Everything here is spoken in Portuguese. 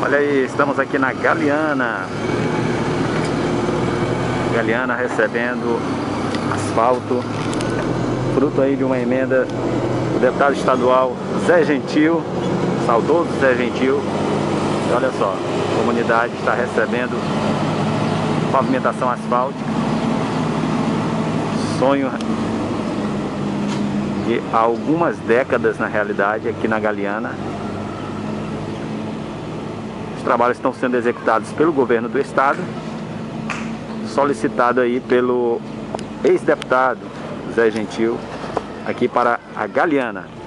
Olha aí, estamos aqui na Galeana. Galeana recebendo asfalto, fruto aí de uma emenda do deputado estadual Zé Gentil, saudoso Zé Gentil. E olha só, a comunidade está recebendo pavimentação asfáltica. Sonho de algumas décadas na realidade aqui na Galeana. Os trabalhos estão sendo executados pelo governo do estado, solicitado aí pelo ex-deputado Zé Gentil aqui para a Galeana.